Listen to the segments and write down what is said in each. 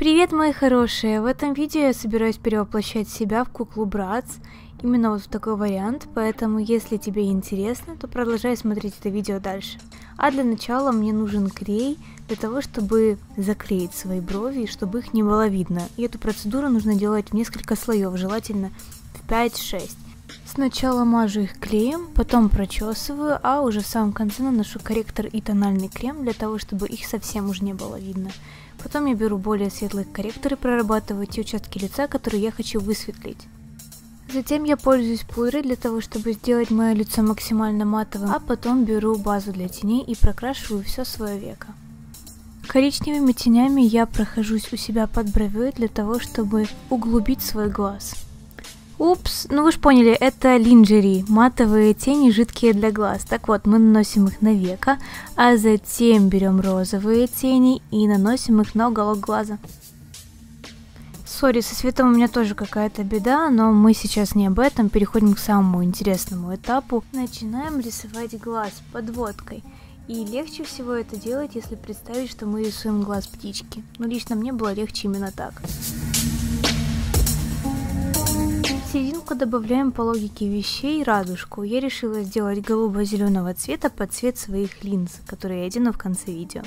Привет, мои хорошие! В этом видео я собираюсь перевоплощать себя в куклу Братс, именно вот в такой вариант, поэтому если тебе интересно, то продолжай смотреть это видео дальше. А для начала мне нужен клей для того, чтобы заклеить свои брови, чтобы их не было видно. И эту процедуру нужно делать в несколько слоев, желательно в 5-6. Сначала мажу их клеем, потом прочесываю, а уже в самом конце наношу корректор и тональный крем для того, чтобы их совсем уже не было видно. Потом я беру более светлые корректоры, прорабатываю те участки лица, которые я хочу высветлить. Затем я пользуюсь пудрой для того, чтобы сделать мое лицо максимально матовым, а потом беру базу для теней и прокрашиваю все свое веко. Коричневыми тенями я прохожусь у себя под бровью для того, чтобы углубить свой глаз. Упс, ну вы же поняли, это линджери, матовые тени, жидкие для глаз. Так вот, мы наносим их на века, а затем берем розовые тени и наносим их на уголок глаза. Сори, со светом у меня тоже какая-то беда, но мы сейчас не об этом, переходим к самому интересному этапу. Начинаем рисовать глаз подводкой. И легче всего это делать, если представить, что мы рисуем глаз птички. Но лично мне было легче именно так серединку добавляем по логике вещей радужку. Я решила сделать голубо-зеленого цвета под цвет своих линз, которые я одену в конце видео.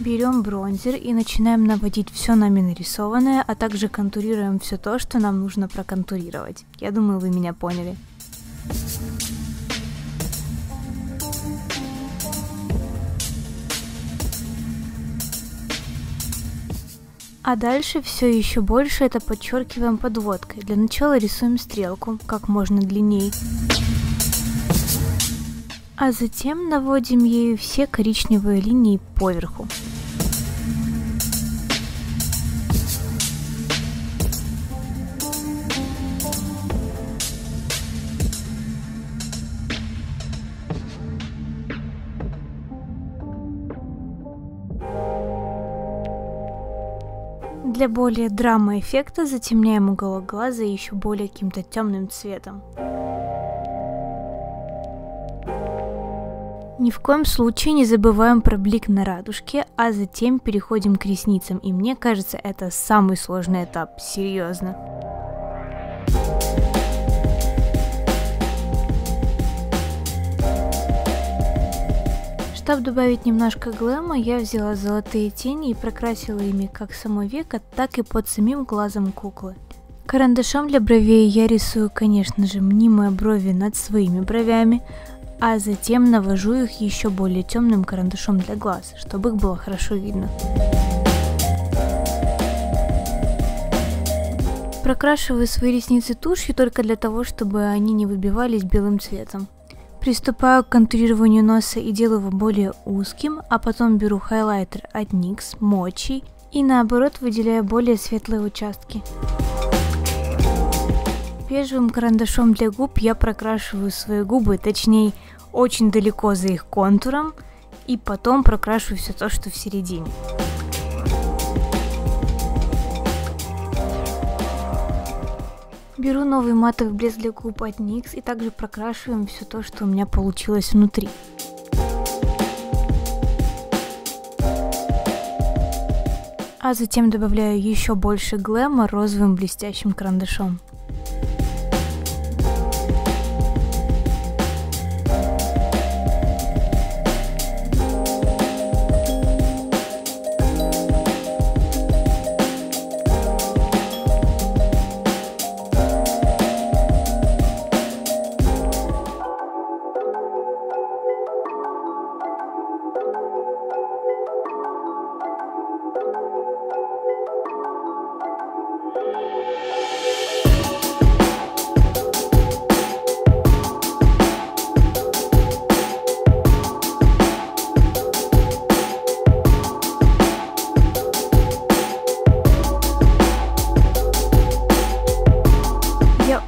Берем бронзер и начинаем наводить все нами нарисованное, а также контурируем все то, что нам нужно проконтурировать. Я думаю, вы меня поняли. А дальше все еще больше это подчеркиваем подводкой. Для начала рисуем стрелку как можно длиннее. А затем наводим ею все коричневые линии поверху. Для более драма эффекта затемняем уголок глаза еще более каким-то темным цветом. Ни в коем случае не забываем про блик на радужке, а затем переходим к ресницам, и мне кажется, это самый сложный этап, серьезно. Чтобы добавить немножко глэма, я взяла золотые тени и прокрасила ими как само веко, так и под самим глазом куклы. Карандашом для бровей я рисую, конечно же, мнимые брови над своими бровями, а затем навожу их еще более темным карандашом для глаз, чтобы их было хорошо видно. Прокрашиваю свои ресницы тушью только для того, чтобы они не выбивались белым цветом. Приступаю к контурированию носа и делаю его более узким, а потом беру хайлайтер от NYX, мочи и наоборот выделяю более светлые участки. Бежевым карандашом для губ я прокрашиваю свои губы, точнее очень далеко за их контуром, и потом прокрашиваю все то, что в середине. Беру новый матовый блеск для губ от NYX и также прокрашиваем все то, что у меня получилось внутри. А затем добавляю еще больше глэма розовым блестящим карандашом.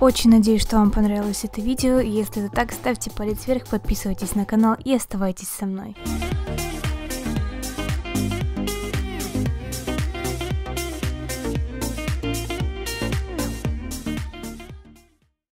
Очень надеюсь, что вам понравилось это видео. Если это так, ставьте палец вверх, подписывайтесь на канал и оставайтесь со мной.